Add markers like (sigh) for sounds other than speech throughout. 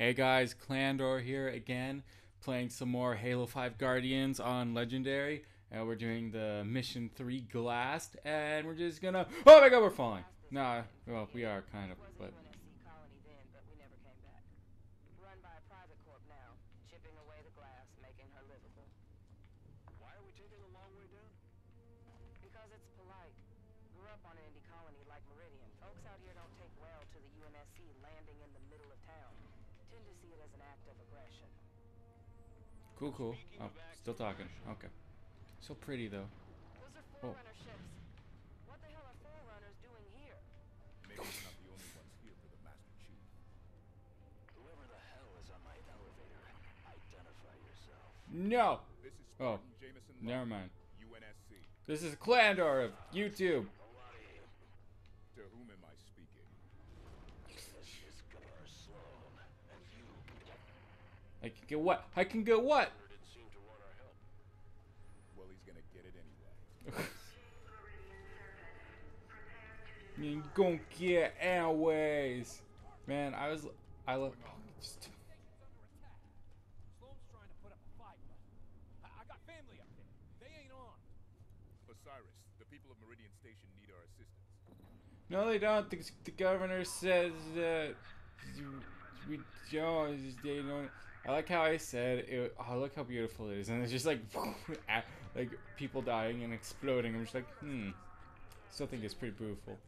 Hey guys, Clandor here again, playing some more Halo 5 Guardians on Legendary. And we're doing the Mission 3 Glassed, and we're just gonna. Oh my god, we're falling! Nah, well, we are kind of, but. Cool, cool. Oh, still talking. Okay. So pretty though. Those are Oh. Ships. What the hell are Forerunners doing here? Maybe we're not the only ones here for the Master Chief. Whoever the hell is on my elevator, identify yourself. No! This is Oh, Spartan Jameson never mind. UNSC. This is Clandor of YouTube. To whom am I speaking? This is Governor Sloan, and you I can get what? I can get what? didn't seem to want our help. Well, he's gonna get it anyway. You gonna get airways. Man, I was. I love. Just, Sloan's trying to put up a fight, but I, I got family up there. They ain't on. Osiris, the people of Meridian Station need our assistance. no, they don't. The, the governor says that we don't. They don't. I like how I said it. Oh, look how beautiful it is, and it's just like, (laughs) like people dying and exploding. I'm just like, hmm. Still think it's pretty beautiful.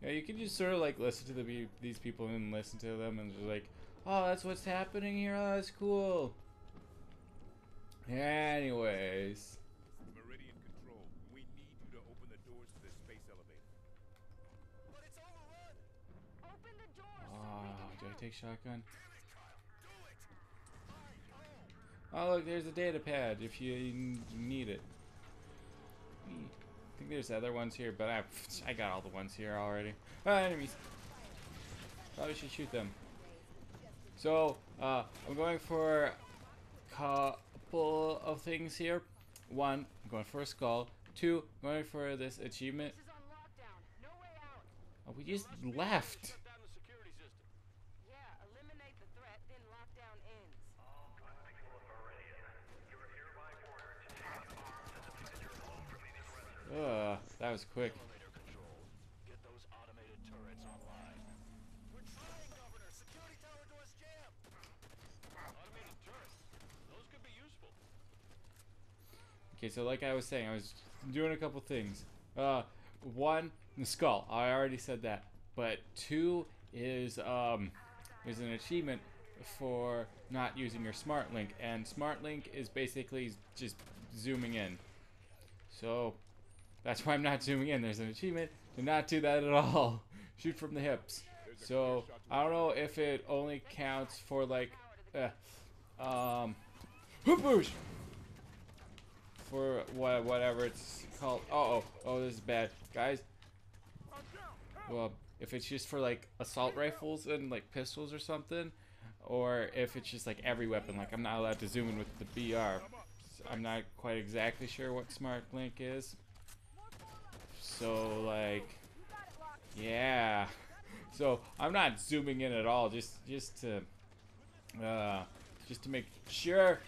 Yeah, you can just sort of like listen to the pe- these people and listen to them and just like, oh, that's what's happening here. Oh, that's cool. Anyways, Meridian Control, we need you to open the doors to the space elevator. But it's overrun! Open the doors so oh, can do I take shotgun? Oh, look, there's a data pad if you need it. I think there's other ones here, but I, I got all the ones here already. Ah, enemies. Probably should shoot them. So, uh, I'm going for a couple of things here. One, I'm going for a skull. Two, I'm going for this achievement. This is on lockdown. No way out. Oh, we just left. Shut down the security system. Yeah, eliminate the threat, then lockdown ends. Ugh, that was quick. Elevator control. Get those automated turrets online. We're trying, Governor. Security tower doors jammed. Automated turrets. Those could be useful. Okay, so like I was saying, I was doing a couple things. Uh, one, the skull. I already said that. But two is um, is an achievement for not using your smart link, and smart link is basically just zooming in. So that's why I'm not zooming in. There's an achievement to not do that at all. (laughs) Shoot from the hips. So I don't know if it only counts for like, uh, um, whoosh for what whatever it's called. Uh oh, oh this is bad, guys. Well, if it's just for like assault rifles and like pistols or something, or if it's just like every weapon, like I'm not allowed to zoom in with the BR. I'm not quite exactly sure what Smart Link is. So like, yeah. So I'm not zooming in at all, just just to uh, just to make sure.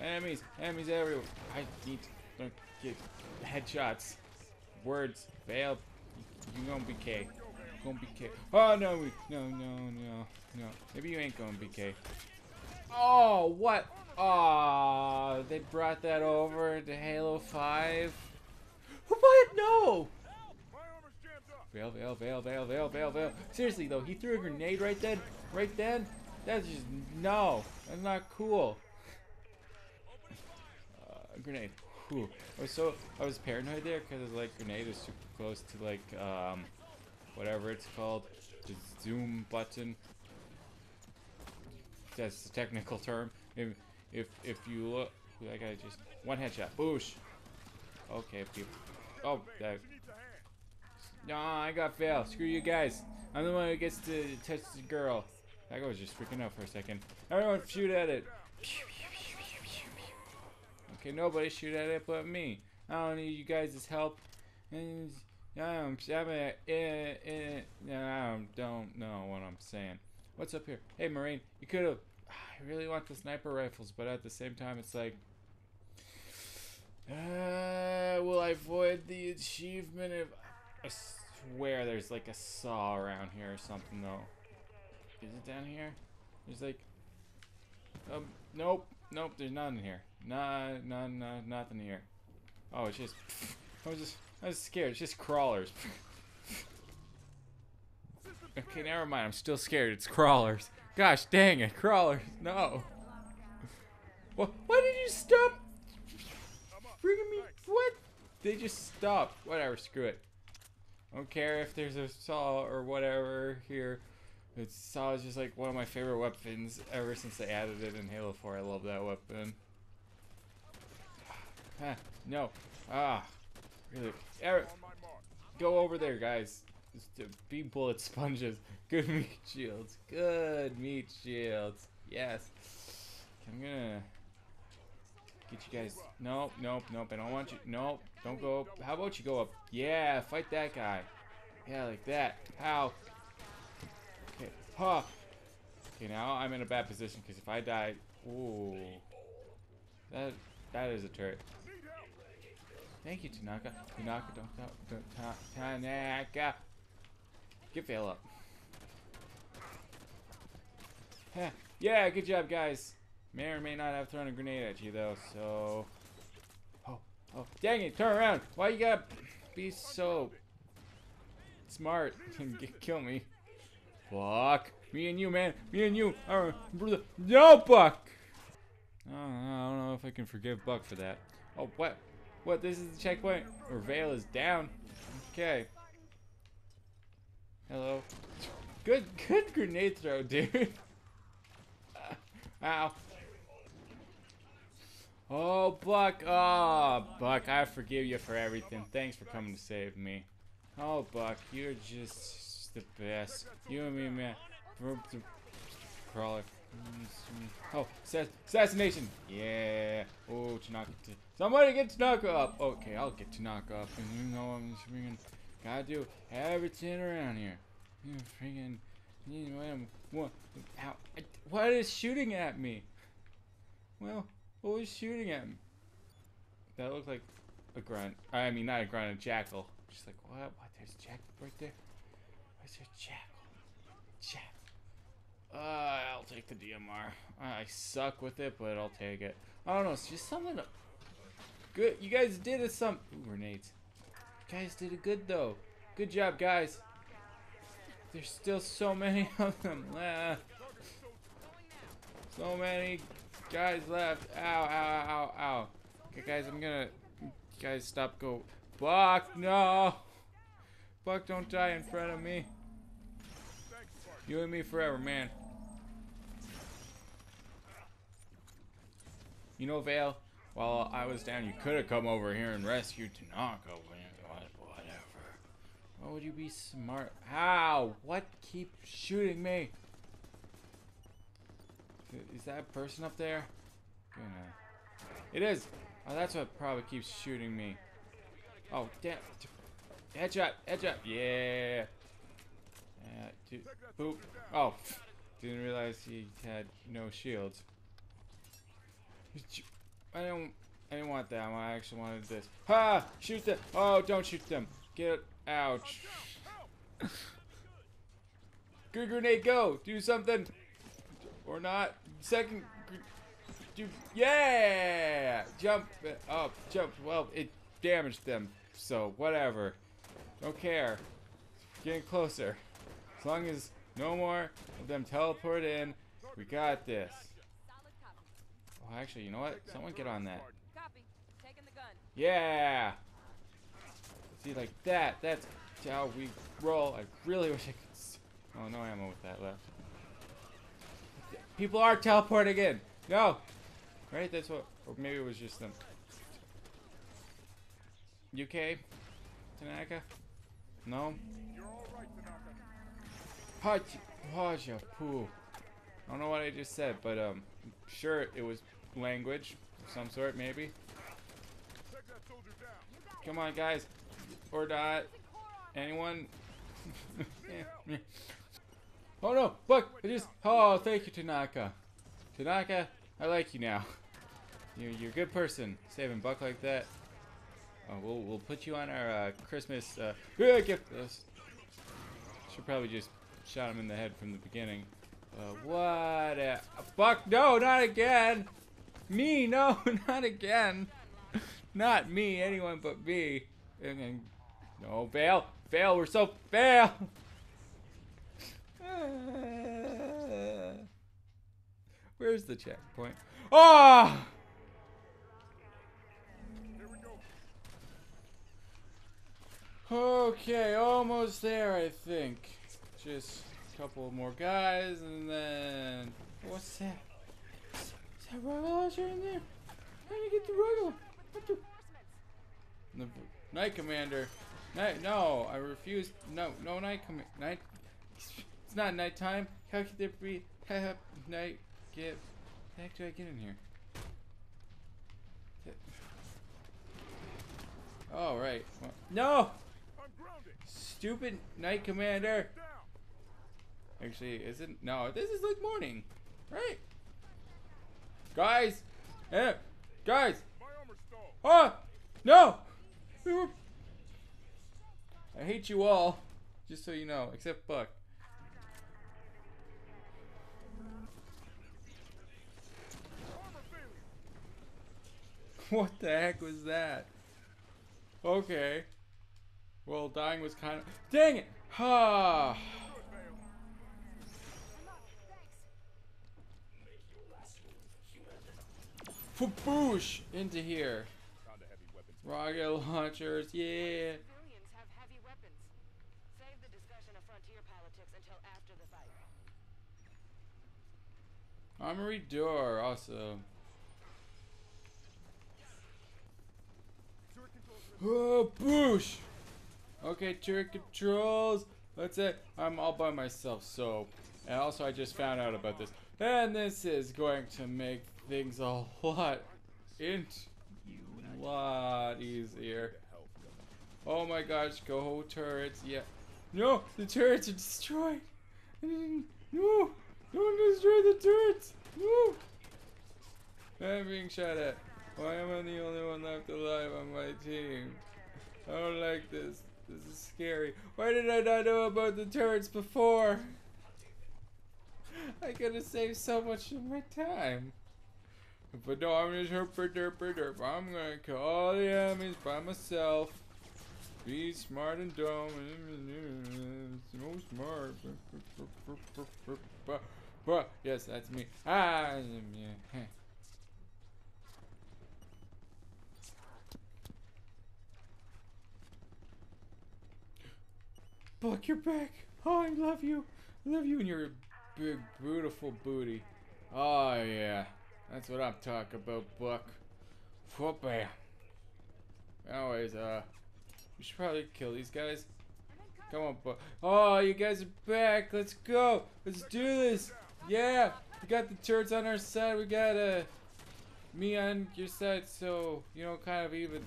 Enemies, enemies everywhere. I need to don't get headshots. Words fail. You're gonna be K. Gonna be K. Oh no, we- no, no, no, no. Maybe you ain't gonna be K. Oh, what? Oh, they brought that over to Halo 5. What? No! My armor's jammed up! Vale, vale, vale, vale, vale, vale, vale. Seriously though, he threw a grenade right then, right then. That's just no. That's not cool. Uh, grenade. Whew. I was so I was paranoid there because like grenade is super close to like um whatever it's called, the zoom button. That's the technical term. If if if you look, that guy just one headshot. Boosh. Okay, people. Oh, that. No, I got fail. Screw you guys. I'm the one who gets to touch the girl. That guy was just freaking out for a second. Everyone shoot at it. Okay, nobody shoot at it but me. I don't need you guys' help. And I'm, I'm, uh, uh, I don't know what I'm saying. What's up here? Hey, Marine, you could have. I really want the sniper rifles, but at the same time, it's like. Uh, will I void the achievement if. I swear there's like a saw around here or something, though. Is it down here? There's like. Um, nope. Nope, there's none here. Nah, none, nah, nothing here. Oh, it's just. I was just. I was scared. It's just crawlers. okay, never mind. I'm still scared. It's crawlers. Gosh dang it, crawlers. No. What? Why did you stop? Bringing me. What? They just stopped. Whatever. Screw it. I don't care if there's a saw or whatever here. It's saw is just like one of my favorite weapons ever since they added it in Halo 4. I love that weapon. (sighs) Ah, no. Ah. Really. Eric, go over there, guys. Just uh, be bullet sponges. (laughs) Good meat shields. Good meat shields. Yes. I'm gonna get you guys. Nope, nope, nope. I don't want you. Nope. Don't go. How about you go up? Yeah, fight that guy. Yeah, like that. How? Okay. Huh. Okay, now I'm in a bad position because if I die, ooh, that that is a turret. Thank you, Tanaka. Tanaka, don't, don't, don't ta- Tanaka. Get Vale up. Yeah, good job, guys. May or may not have thrown a grenade at you, though, so... Oh, oh, dang it, turn around. Why you gotta be so smart (laughs) and kill me? Fuck. Me and you, man. Me and you. are brother. No, Buck! Oh, I don't know if I can forgive Buck for that. Oh, what? What? This is the checkpoint? Or Vale is down? Okay. Hello. Good, good grenade throw, (laughs) dude. Ow. Oh, Buck. Oh, Buck, I forgive you for everything. Thanks for coming to save me. Oh, Buck, you're just the best. You and me, man. Crawler. Oh, assassination! Yeah. Oh, Tanaka. Somebody get Tanaka up. Okay, I'll get Tanaka up. And you know I'm freaking gotta do everything around here. You freaking. You know I'm. What? What is shooting at me? Well, what was shooting me? That looked like a grunt. I mean, not a grunt, a jackal. Just like, what? What? There's a jackal right there? Where's your jackal? Jackal. Uh, I'll take the DMR. I suck with it, but I'll take it. I don't know. It's just something. To... Good. You guys did it. Some Ooh, grenades. You guys did it good though. Good job, guys. There's still so many (laughs) of them. So many guys left. Ow, ow, ow, ow. Okay, guys, I'm gonna. Guys, stop. Go. Buck, no. Buck, don't die in front of me. You and me forever, man. You know, Vale, while I was down, you could have come over here and rescued Tanaka. Whatever. Why would you be smart? How? What? Keep shooting me. Is that a person up there? Gonna- It is. Oh, that's what probably keeps shooting me. Oh, damn. Headshot. Headshot. Yeah. Uh, dude, boop. Oh, didn't realize he had no shields. I don't. I didn't want that one. I actually wanted this. Ha! Shoot them! Oh, don't shoot them. Get ouch. (laughs) Good grenade, go! Do something, or not. Second. yeah! Jump uh, up, jump. Well, it damaged them, so whatever. Don't care. Getting closer. As long as no more of them teleport in, we got this. Oh, actually, you know what? Someone get on that. Yeah! See, like that. That's how we roll. I really wish I could. Oh, no ammo with that left. People are teleporting in. No! Right? That's what. Or maybe it was just them. UK? Tanaka? No? All right, Haja, poo. I don't know what I just said, but um, sure it was language of some sort, maybe. Come on, guys, or not. Anyone? (laughs) Oh no, Buck! I just. Oh, thank you, Tanaka. Tanaka, I like you now. You're, you're a good person, saving Buck like that. Oh, we'll we'll put you on our uh, Christmas uh, (laughs) gift list. Should probably just shot him in the head from the beginning. Uh, what? A? No, not again. Me? No, (laughs) not again. Not me. Anyone but me. And, and no, fail! Fail, We're so Vale. (laughs) Where's the checkpoint? Ah! Go. Okay, almost there, I think. Just a couple more guys, and then what's that? Is that Ruggle Launcher in there? How do you get the Ruggle? What the? The Knight Commander. Night? No, I refuse. No, no Knight Commander. Night. It's not nighttime. How could there be night? Get. How the heck do I get in here? Oh right. Well, no. Stupid Knight Commander. Actually, is it? no. This is like morning, right? Guys, eh, guys. Ah, no. I hate you all, just so you know, except Buck. (laughs) What the heck was that? Okay. Well, dying was kind of. Dang it! Ha! Vale. Into here. Found a heavy weapons. Rocket launchers, yeah. Civilians have heavy weapons. Save the discussion of frontier politics until after the fight. Armory door, awesome. Turret controls Oh, boosh! Okay, turret controls. That's it. I'm all by myself, so. And also, I just found out about this. And this is going to make things a lot. Int. lot easier. Oh my gosh, go turrets. Yeah. No, the turrets are destroyed. No, don't destroy the turrets. No. I'm being shot at. Why am I the only one left alive on my team? I don't like this. This is scary. Why did I not know about the turrets before? I could have saved so much of my time. But no, I'm just herper derper derp. I'm gonna kill all the enemies by myself. Be smart and dumb. So smart. But yes, that's me. Ah, yeah. Buck, you're back. Oh, I love you. I love you and your big, beautiful booty. Oh, yeah. That's what I'm talking about, Buck. Football. Anyways, uh, we should probably kill these guys. Come on, Buck. Oh, you guys are back. Let's go. Let's do this. Yeah. We got the turrets on our side. We got, uh, me on your side, so, you know, kind of even.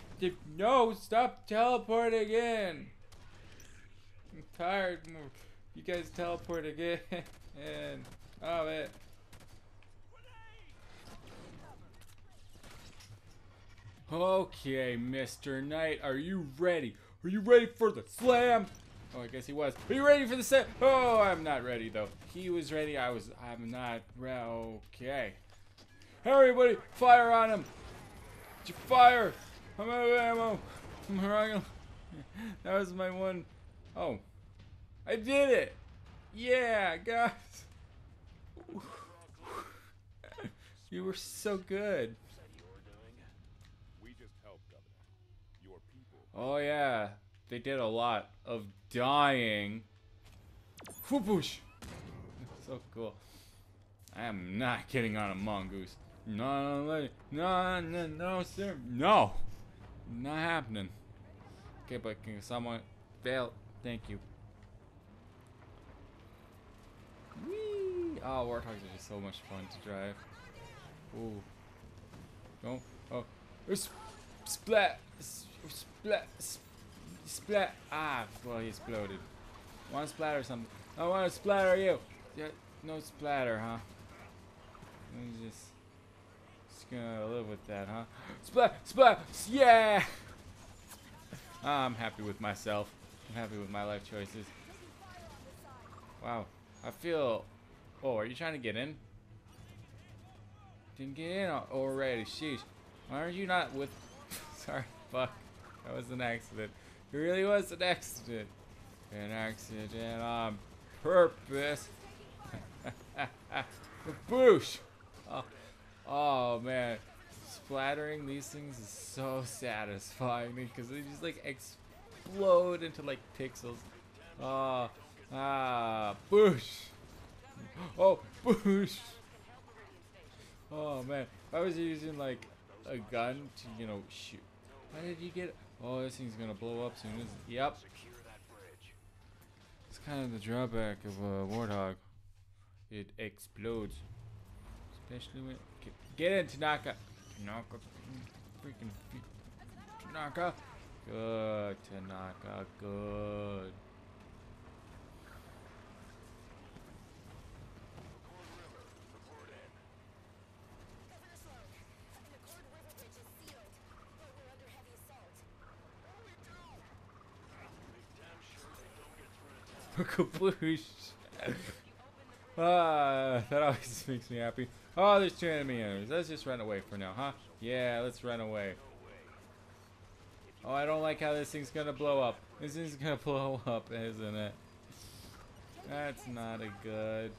No, stop teleporting in. Tired. You guys teleport again. (laughs) and oh man. Okay, Mr. Knight, are you ready? Are you ready for the slam? Oh, I guess he was. Are you ready for the slam? Oh, I'm not ready though. He was ready. I was. I'm not. Okay. Everybody, fire on him! Did you fire? I'm out of ammo. (laughs) I'm running. (laughs) That was my one. Oh, I did it! Yeah, guys. You were so good. Oh yeah, they did a lot of dying. Whoopoosh! (laughs) So cool. I am not getting on a mongoose. No, no, no, no, no, sir. No, not happening. Okay, but can someone bail? Thank you. Whee! Oh, warthogs are just so much fun to drive. Ooh. Don't. Oh. Splat. Splat. Splat. Ah, well, he exploded. Want splatter something? I want to splatter you. yeah, no splatter, huh? I'm just, just gonna live with that, huh? (gasps) Splat, splat, yeah! I'm happy with myself. I'm happy with my life choices. Wow, I feel. Oh, are you trying to get in? Didn't get in already. Sheesh. Why are you not with? (laughs) Sorry, fuck. That was an accident. It really was an accident. An accident on purpose. (laughs) Boosh! Oh, oh man, splattering these things is so satisfying because they just like explode into like pixels. Oh, ah, boosh! Oh, boosh! Oh man, I was using like a gun to you know shoot, why did you get? Oh, this thing's gonna blow up soon. Isn't it? Yep. It's kind of the drawback of a warthog. It explodes. Especially when. Get, get in, Tanaka! Tanaka. Freaking. Tanaka! Good, Tanaka. Good. (laughs) ah, that always (laughs) makes me happy. Oh, there's two enemy enemies. Let's just run away for now, huh? Yeah, let's run away. Oh, I don't like how this thing's gonna blow up. This thing's gonna (laughs) blow up, isn't it? That's not a good.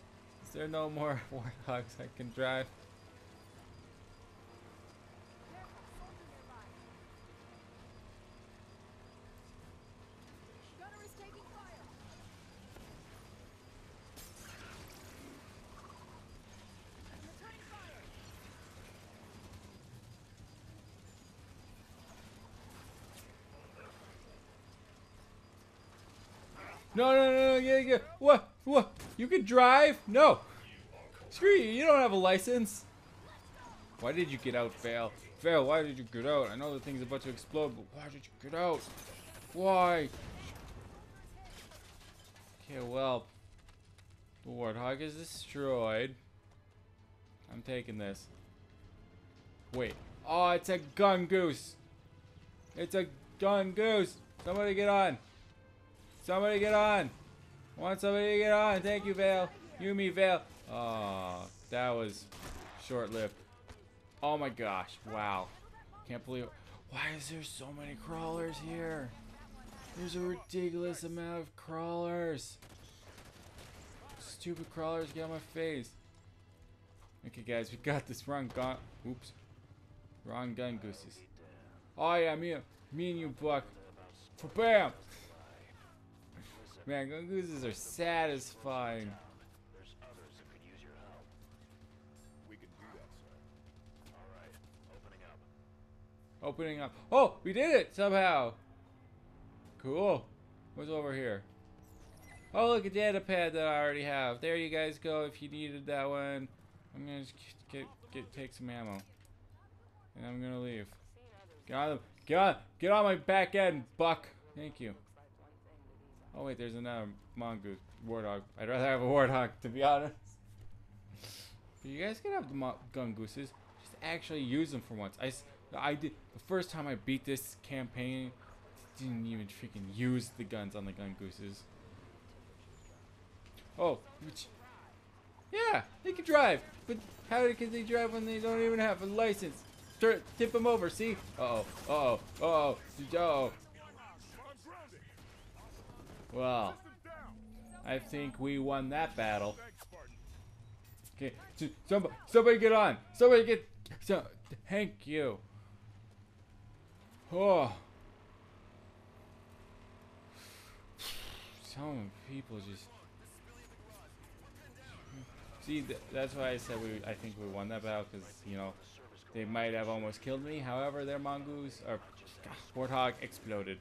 Is there no more warthogs I can drive? No, no, no, no, yeah, yeah. What? What? You can drive? No. Screw you. You don't have a license. Why did you get out, Fail? Fail, why did you get out? I know the thing's about to explode, but why did you get out? Why? Okay, well. The Warthog is destroyed. I'm taking this. Wait. Oh, it's a gun goose. It's a gun goose. Somebody get on. Somebody get on. Want somebody to get on. Thank you, Vale. You, me, Vale. Oh, that was short-lived. Oh my gosh. Wow. Can't believe Why is there so many crawlers here? There's a ridiculous amount of crawlers. Stupid crawlers get on my face. Okay, guys, we got this wrong gun. Oops. Wrong gun gooses. Oh yeah, me, me and you, Buck. Bam! Man, gooses are satisfying. There's others that could use your help. We can do that, sir. All right, opening up. Opening up. Oh, we did it somehow. Cool. What's over here? Oh, look, a data pad that I already have. There you guys go if you needed that one. I'm gonna just get, get take some ammo. And I'm gonna leave. On, the- get on, get on my back end, Buck. Thank you. Oh wait, there's another mongoose, warthog. I'd rather have a warthog, to be honest. You guys can have the mo- gun gooses. Just actually use them for once. I, I did the first time I beat this campaign. Didn't even freaking use the guns on the gun gooses. Oh, which, yeah, they can drive, but how can they drive when they don't even have a license? Tip them over. See? Uh oh. Uh oh. Uh oh. Uh oh. Well, I think we won that battle. Okay, so, somebody, somebody get on. Somebody get. So, thank you. Oh. Some people just. See, th- that's why I said we. I think we won that battle because you know they might have almost killed me. However, their mongoose or warthog exploded,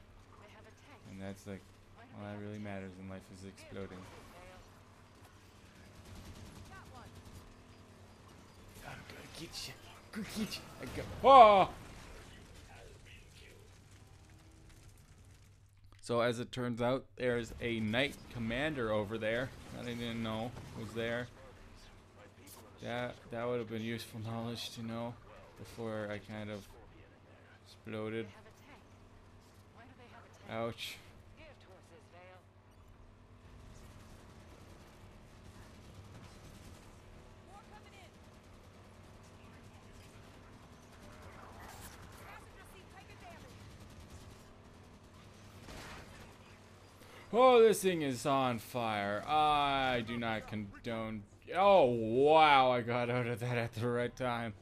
and that's like all that really matters in life is exploding. I'm gonna get you. Gonna get you. I go. Oh! So as it turns out, there's a knight commander over there that I didn't know was there. That that would have been useful knowledge to know before I kind of exploded. Have a tank. Why do they have a tank? Ouch. Gift horses, Vale. More coming in. Passenger seat taking damage. Oh, this thing is on fire. I do not condone. Oh, wow. I got out of that at the right time.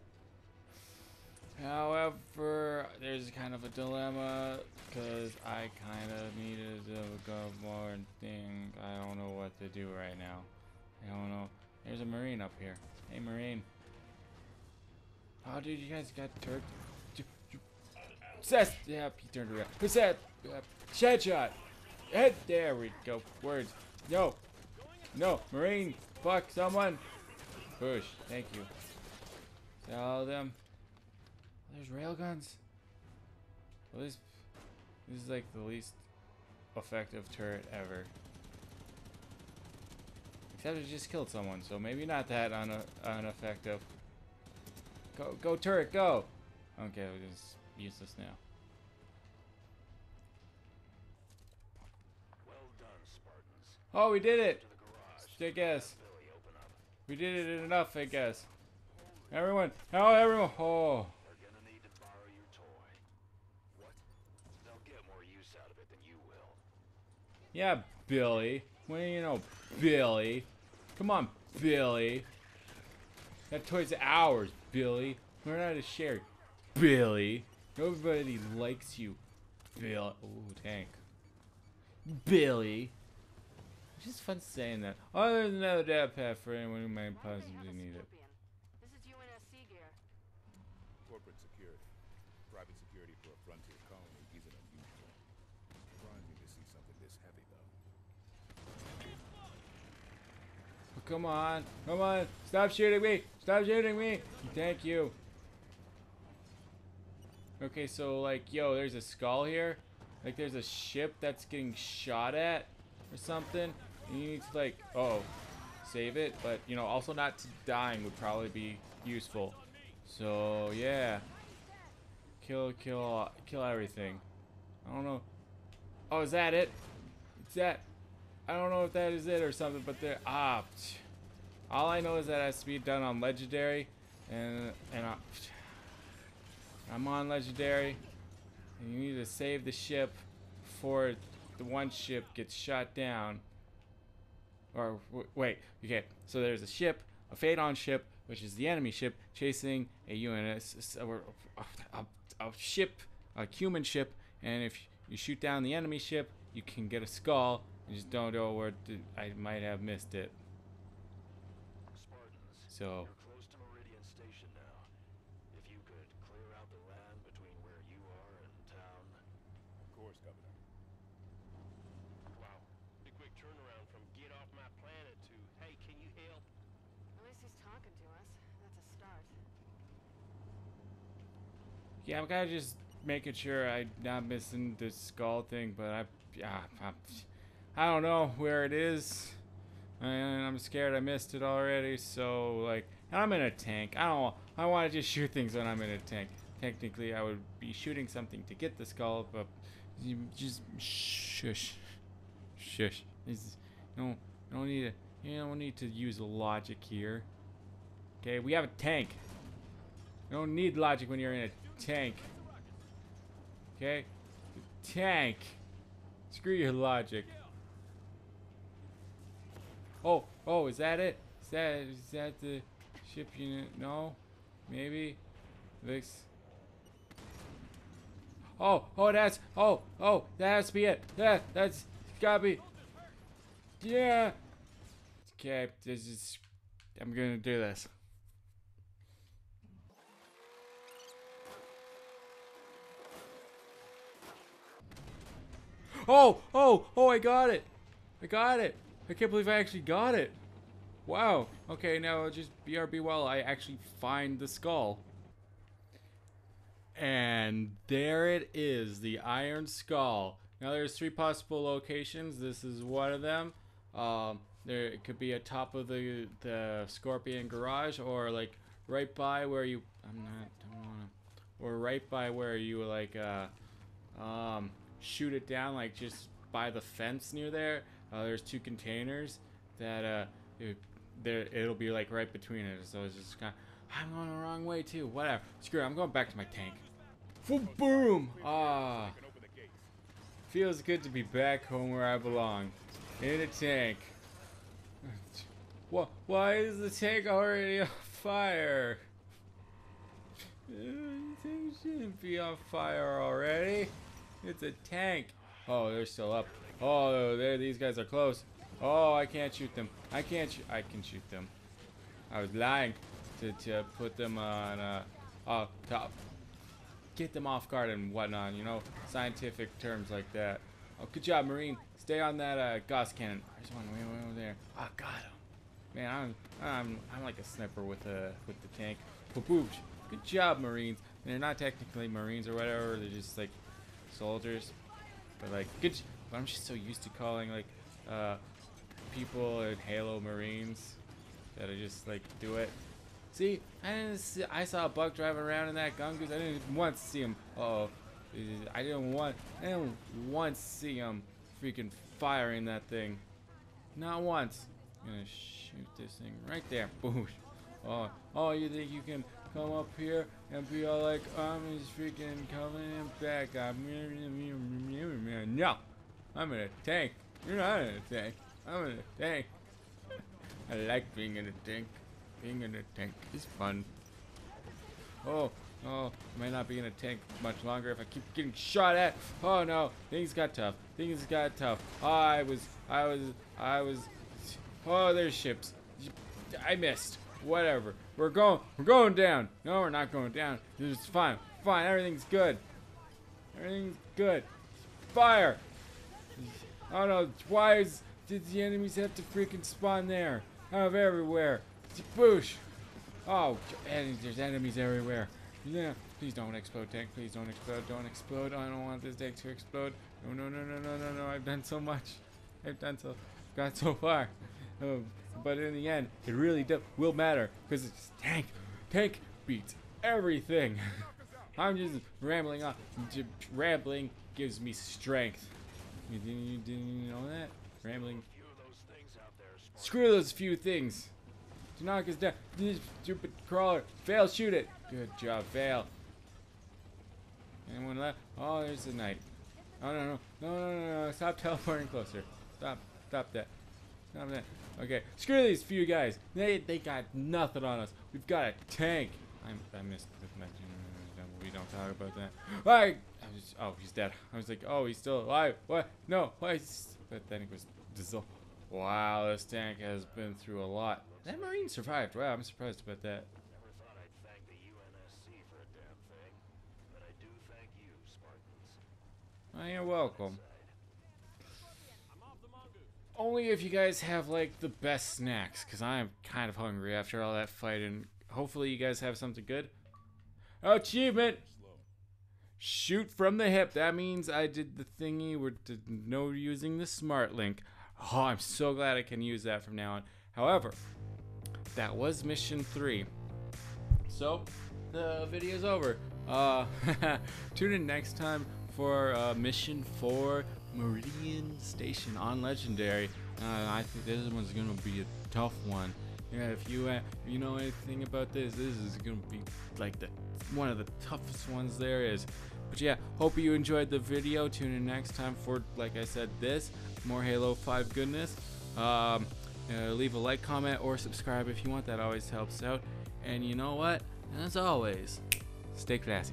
However, there's kind of a dilemma because I kind of needed to go more thing. I don't know what to do right now. I don't know. There's a Marine up here. Hey, Marine. Oh, dude, you guys got turked. Seth! Yeah, he turned around. That? Uh, Shed shot! There we go. Words. No! No! Marine! Fuck someone! Push. Thank you. Tell them. There's railguns. Well, this, this is like the least effective turret ever. Except it just killed someone, so maybe not that un ineffective. Go, go turret, go! Okay, it's useless now. Oh, we did it! I guess. We did it enough, I guess. Everyone, oh, everyone, oh. Yeah, Billy. What do you know, Billy? Come on, Billy. That toy's ours, Billy. We're not to share, Billy. Nobody likes you, Bill. Ooh, tank. Billy. It's just fun saying that. Oh, there's another dab pad for anyone who might Why do they possibly need it. This is UNSC gear. Corporate security. Private security for a frontier colony isn't unusual. Surprising to see something this heavy, though. Oh, come on, come on. Stop shooting me. Stop shooting me. Thank you. Okay, so like, yo, there's a skull here. Like, there's a ship that's getting shot at or something. You need to like, oh, save it. But you know, also not dying would probably be useful. So yeah, kill, kill, kill everything. I don't know. Oh, is that it? Is that? I don't know if that is it or something, but there. Ah, psh. all I know is that has to be done on legendary, and and I, (sighs) I'm on legendary, and you need to save the ship before the one ship gets shot down. Or w- wait, okay. So there's a ship, a Phaeton ship, which is the enemy ship, chasing a UNS or a, a, a ship, a human ship, and if you shoot down the enemy ship, you can get a skull. You just don't know where to, I might have missed it. So You're close to Meridian Station now. If you could clear out the land between where you are and town. Of course, Governor. Wow. Big quick turnaround from get off my planet to hey, can you help? At least he's talking to us. That's a start. Yeah, I'm kind of just making sure I'm not missing the skull thing, but I, yeah, I, I don't know where it is, and I'm scared I missed it already. So like, I'm in a tank. I don't. I want to just shoot things when I'm in a tank. Technically, I would be shooting something to get the skull, but you just shush, shush. This, no, don't need to. You don't need to use logic here. Okay, we have a tank. You don't need logic when you're in a tank. Okay? Tank. Screw your logic. Oh, oh, is that it? Is that is that the ship unit? No? Maybe? Looks. Oh, oh, that's, oh, oh, that has to be it. That, that's gotta be. Yeah. Okay, this is. I'm gonna do this. Oh, oh, oh, I got it. I got it. I can't believe I actually got it. Wow. Okay, now just BRB while I actually find the skull. And there it is, the Iron Skull. Now there's three possible locations. This is one of them. Um, there it could be at top of the the Scorpion garage, or like right by where you. I'm not. Don't wanna. Or right by where you like uh, um, shoot it down, like just by the fence near there. Uh, there's two containers that uh, it, there it'll be like right between it. So it's just kind. of I'm going the wrong way too. Whatever. Screw it. I'm going back to my tank. Boom. Ah. Feels good to be back home where I belong. In a tank. Wha why is the tank already (laughs) on fire? Uh, The tank shouldn't be on fire already. It's a tank. Oh, they're still up. Oh, there. These guys are close. Oh, I can't shoot them. I can't. I can shoot them. I was lying to, to put them on uh, top get them off guard and whatnot, you know, scientific terms like that. Oh, good job, Marine. Stay on that uh, Gauss cannon. There's one way, over there. I got him. Man, I'm, I'm, I'm like a sniper with a with the tank. Baboosh. Good job, Marines. They're not technically Marines or whatever. They're just like soldiers. But like, good. But I'm just so used to calling like uh, people in Halo Marines that I just like do it. See, I didn't. See, I saw a buck driving around in that gun goose. I didn't once see him. Oh, I didn't want. I didn't once see him freaking firing that thing. Not once. I'm gonna shoot this thing right there. (laughs) Boosh. Oh, oh, you think you can come up here and be all like, I'm just freaking coming back. I'm no. I'm in a tank. You're not in a tank. I'm in a tank. (laughs) I like being in a tank. Being in a tank is fun. Oh, oh, I might not be in a tank much longer if I keep getting shot at. Oh no, things got tough. Things got tough. I was, I was, I was. Oh, there's ships. I missed. Whatever. We're going, we're going down. No, we're not going down. It's fine. Fine. Everything's good. Everything's good. Fire. I don't know. why did the enemies have to freaking spawn there? Out of everywhere. Boosh. Oh, there's enemies everywhere. Yeah, please don't explode, tank. Please don't explode. Don't explode. I don't want this tank to explode. No, no, no, no, no, no, no. I've done so much. I've done so, got so far. Um, but in the end, it really will matter because it's tank. Tank beats everything. (laughs) I'm just rambling on. J- Rambling gives me strength. You didn't, you didn't know that? Rambling. Screw those few things. To knock us down. This stupid crawler. Fail, shoot it. Good job, fail. Anyone left? Oh, there's the knight. Oh, no, no. No, no, no, no. Stop (laughs) teleporting closer. Stop. Stop that. Stop that. Okay. Screw these few guys. They they got nothing on us. We've got a tank. I'm, I missed the. We don't talk about that. I, I was, oh, he's dead. I was like, oh, he's still alive. What? No. Why? But then it was dissolved. Wow, this tank has been through a lot. That Marine survived. Wow, I'm surprised about that. Never thought I'd thank the UNSC for a damn thing, but I do thank you, Spartans. Oh, you're welcome. I'm off the mongoose. Only if you guys have like the best snacks, because I'm kind of hungry after all that fighting. Hopefully, you guys have something good. Achievement! Shoot from the hip. That means I did the thingy the no using the smart link. Oh, I'm so glad I can use that from now on. However, that was mission three. So the video's over. Uh, (laughs) tune in next time for uh, mission four, Meridian Station on Legendary. Uh, I think this one's gonna be a tough one. Yeah, if you uh, if you know anything about this, this is gonna be like the one of the toughest ones there is. But yeah, hope you enjoyed the video. Tune in next time for, like I said, this more Halo 5 goodness. Um, uh, leave a like, comment, or subscribe if you want. That always helps out. And you know what? As always, stay classy.